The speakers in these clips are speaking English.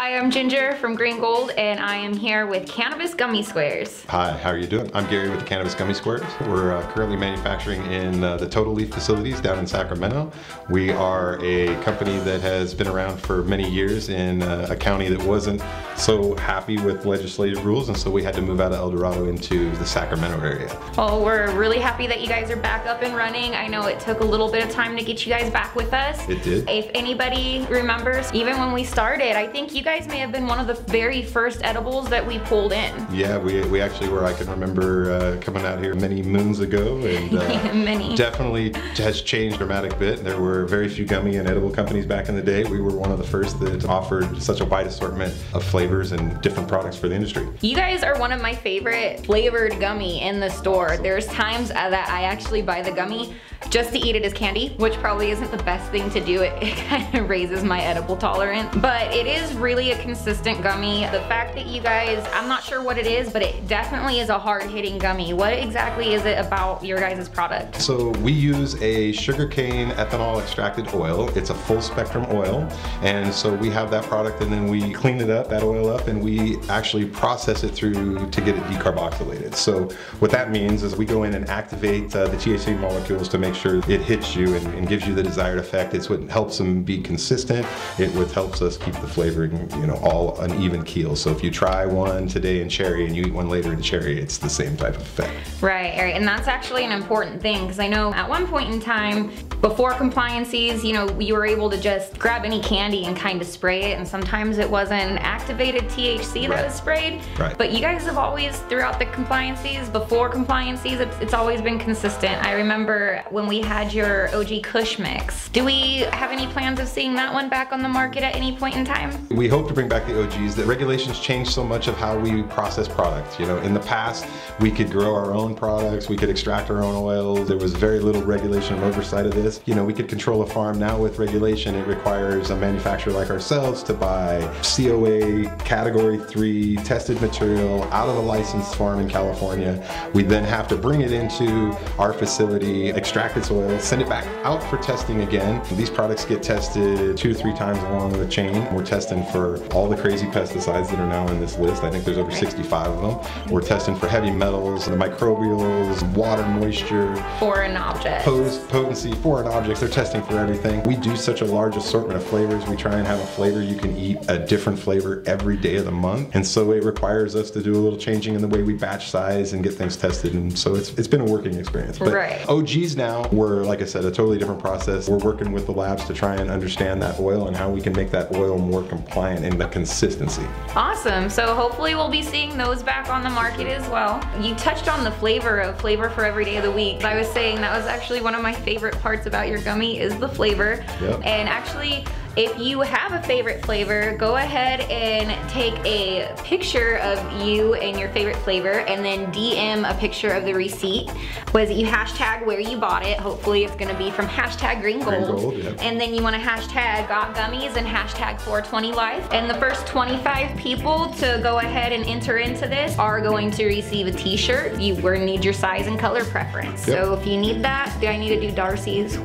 Hi, I'm Jinjer from Green Gold, and I am here with Cannabis Gummy Squares. Hi, how are you doing? I'm Gary with the Cannabis Gummy Squares. We're uh, currently manufacturing in uh, the Total Leaf facilities down in Sacramento. We are a company that has been around for many years in uh, a county that wasn't so happy with legislative rules, and so we had to move out of El Dorado into the Sacramento area. Well, we're really happy that you guys are back up and running. I know it took a little bit of time to get you guys back with us. It did. If anybody remembers, even when we started, I think you guys may have been one of the very first edibles that we pulled in. Yeah, we, we actually were. I can remember uh, coming out here many moons ago, and uh, many. definitely has changed dramatic bit. There were very few gummy and edible companies back in the day. We were one of the first that offered such a wide assortment of flavors and different products for the industry. You guys are one of my favorite flavored gummy in the store. There's times that I actually buy the gummy just to eat it as candy, which probably isn't the best thing to do. It, it kind of raises my edible tolerance, but it is really a consistent gummy. The fact that you guys, I'm not sure what it is, but it definitely is a hard hitting gummy. What exactly is it about your guys' product? So we use a sugarcane ethanol extracted oil. It's a full spectrum oil. And so we have that product and then we clean it up, that oil up, and we actually process it through to get it decarboxylated. So what that means is we go in and activate uh, the THC molecules to make sure it hits you and, and, gives you the desired effect. It's what helps them be consistent. It what helps us keep the flavoring, you know, all an even keel. So if you try one today in cherry and you eat one later in cherry, it's the same type of effect. Right, right. And that's actually an important thing because I know at one point in time, before compliances, you know, you were able to just grab any candy and kind of spray it. And sometimes it wasn't activated THC that was sprayed. Right. But you guys have always, throughout the compliances, before compliances, it's, it's always been consistent. I remember when we had your OG Kush mix. Do we have any plans of seeing that one back on the market at any point in time? We hope to bring back the OGs. that regulations changed so much of how we process products. You know, in the past, we could grow our own products, we could extract our own oils. There was very little regulation and oversight of this. You know, we could control a farm. Now with regulation, it requires a manufacturer like ourselves to buy COA category three tested material out of a licensed farm in California. We then have to bring it into our facility, extract its oil, send it back out for testing again. These products get tested two three times along the chain. We're testing for all the crazy pesticides that are now in this list. I think there's over 65 of them. We're testing for heavy metals, the microbials, water moisture. Foreign objects. Post, potency, foreign objects. They're testing for everything. We do such a large assortment of flavors. We try and have a flavor you can eat a different flavor every day of the month. And so it requires us to do a little changing in the way we batch size and get things tested. And so it's, it's been a working experience. But right. OGs now, we're, like I said, a totally different process. We're working with the labs to try and understand that oil and how we can make that oil more compliant in the consistency. Awesome. So hopefully we'll be seeing those back on the market as well. You touched on the flavor of flavor for every day of the week. I was saying that was actually one of my favorite parts about your gummy is the flavor. Yep. And actually, if you have a favorite flavor, go ahead and take a picture of you and your favorite flavor and then DM a picture of the receipt. Was it you hashtag where you bought it. Hopefully it's gonna be from hashtag green gold. Green gold yeah. And then you wanna hashtag got gummies and hashtag 420 life. And the first 25 people to go ahead and enter into this are going to receive a t-shirt. You will need your size and color preference. Yep. So if you need that, do I need to do Darcy's?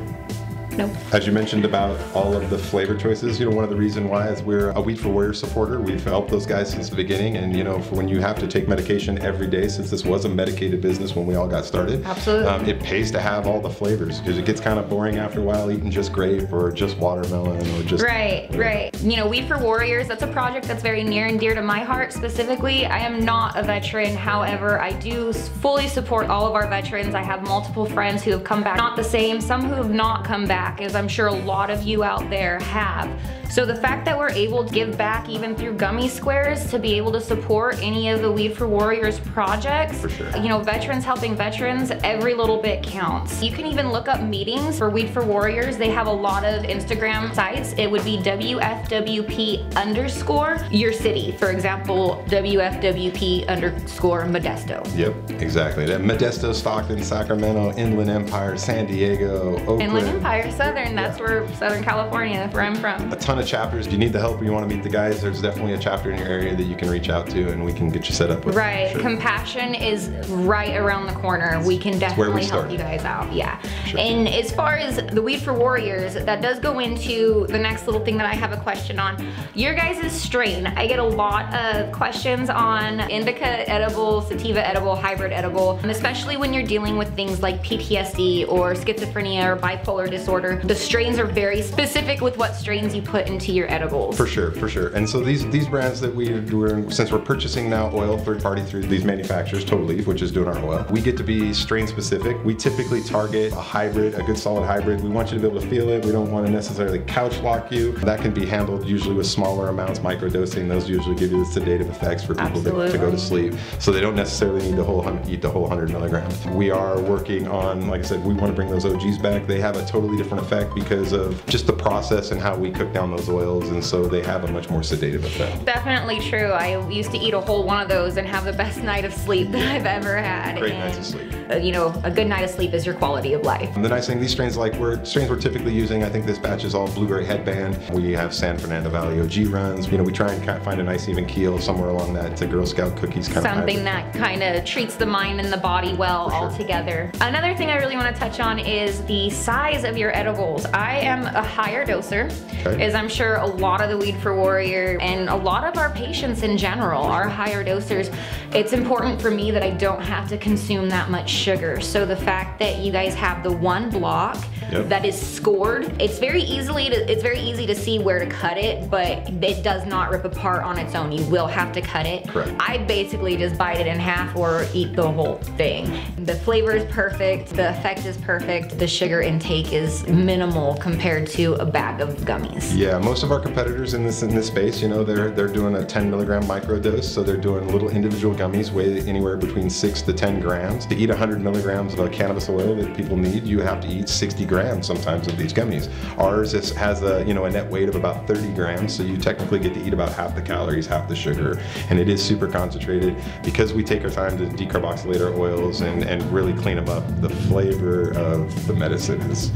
Nope. As you mentioned about all of the flavor choices, you know, one of the reasons why is we're a Weed for Warriors supporter. We've helped those guys since the beginning. And, you know, for when you have to take medication every day, since this was a medicated business when we all got started, Absolutely. Um, it pays to have all the flavors because it gets kind of boring after a while eating just grape or just watermelon or just. Right, right. You know, Weed for Warriors, that's a project that's very near and dear to my heart specifically. I am not a veteran. However, I do fully support all of our veterans. I have multiple friends who have come back, not the same, some who have not come back as I'm sure a lot of you out there have. So the fact that we're able to give back even through gummy squares to be able to support any of the Weed for Warriors projects, for sure. you know, veterans helping veterans, every little bit counts. You can even look up meetings for Weed for Warriors. They have a lot of Instagram sites. It would be WFWP underscore your city. For example, WFWP underscore Modesto. Yep, exactly. That Modesto, Stockton, Sacramento, Inland Empire, San Diego, Oakland. Inland Empire, Southern, that's where Southern California, where I'm from. A ton ton of chapters. If you need the help or you want to meet the guys, there's definitely a chapter in your area that you can reach out to and we can get you set up with. Right. Sure. Compassion is right around the corner. We can definitely we help you guys out. Yeah. Sure. And as far as the Weed for Warriors, that does go into the next little thing that I have a question on. Your guys' strain. I get a lot of questions on indica edible, sativa edible, hybrid edible, especially when you're dealing with things like PTSD or schizophrenia or bipolar disorder. The strains are very specific with what strains you put into your edibles. For sure, for sure. And so these these brands that we we're since we're purchasing now oil third party through these manufacturers, Total Leaf, which is doing our oil, we get to be strain specific. We typically target a hybrid, a good solid hybrid. We want you to be able to feel it. We don't want to necessarily couch lock you. That can be handled usually with smaller amounts, microdosing. Those usually give you the sedative effects for people to, to go to sleep. So they don't necessarily need the whole eat the whole 100 milligrams. We are working on, like I said, we want to bring those OGs back. They have a totally different effect because of just the process and how we cook down those oils, and so they have a much more sedative effect. Definitely true. I used to eat a whole one of those and have the best night of sleep that I've ever had. Great and, nights of sleep. uh, You know, a good night of sleep is your quality of life. And the nice thing, these strains like we're strains we're typically using. I think this batch is all blueberry headband. We have San Fernando Valley OG runs. You know, we try and kind of find a nice even keel somewhere along that to Girl Scout cookies kind Something of. that kind of treats the mind and the body well sure. all together. Another thing I really want to touch on is the size of your edibles. I am a higher doser, Okay. as I'm sure a lot of the Weed for Warrior and a lot of our patients in general are higher dosers. It's important for me that I don't have to consume that much sugar. So the fact that you guys have the one block Yep. that is scored, it's very easily to, it's very easy to see where to cut it, but it does not rip apart on its own. You will have to cut it. Correct. I basically just bite it in half or eat the whole thing. The flavor is perfect, the effect is perfect, the sugar intake is minimal compared to a bag of gummies. Yeah, most of our competitors in this in this space, you know, they're they're doing a 10 milligram microdose, so they're doing little individual gummies weigh anywhere between six to 10 grams. To eat 100 milligrams of a cannabis oil that people need, you have to eat 60 grams sometimes of these gummies. Ours is, has a you know a net weight of about 30 grams, so you technically get to eat about half the calories, half the sugar, and it is super concentrated because we take our time to decarboxylate our oils and and really clean them up. The flavor of the medicine is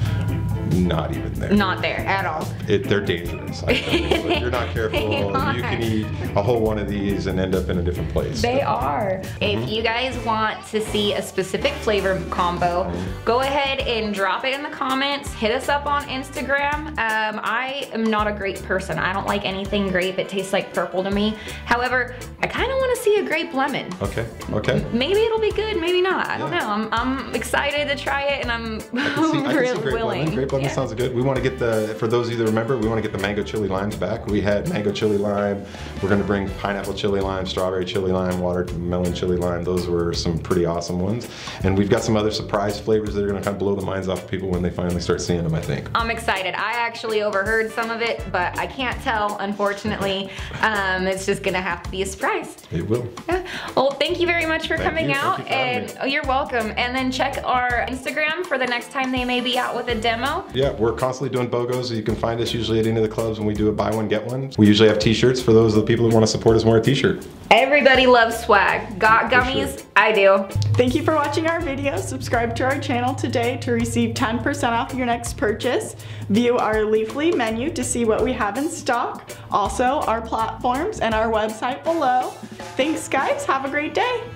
not even there. Not there at all. It, they're dangerous. I you. If you're not careful, you can eat a whole one of these and end up in a different place. They are. If you guys want to see a specific flavor combo, go ahead and drop it in the comments. Hit us up on Instagram. Um, I am not a grape person. I don't like anything grape. It tastes like purple to me. However, I kind of see a grape lemon. Okay. Okay. Maybe it'll be good, maybe not. I don't know. I'm, I'm excited to try it and I'm I can see, I can see really grape willing. lemon. Grape lemon Yeah. sounds good. We want to get the, for those of you that remember, we want to get the mango chili limes back. We had mango chili lime. We're going to bring pineapple chili lime, strawberry chili lime, watermelon chili lime. Those were some pretty awesome ones. And we've got some other surprise flavors that are going to kind of blow the minds off of people when they finally start seeing them, I think. I'm excited. I actually overheard some of it, but I can't tell, unfortunately. Um, it's just gonna have to be a surprise. It will. Yeah. Well, thank you very much for Thank coming you. out, Thank you for having and oh, you're welcome. And then check our Instagram for the next time they may be out with a demo. Yeah, we're constantly doing BOGOs. You can find us usually at any of the clubs when we do a buy one, get one. We usually have t-shirts for those of the people that want to support us wear a t-shirt. Everybody loves swag. Got gummies? sure. I do. Thank you for watching our video. Subscribe to our channel today to receive 10% off your next purchase. View our Leafly menu to see what we have in stock. Also, our platforms and our website below. Thanks, guys. Have a great day.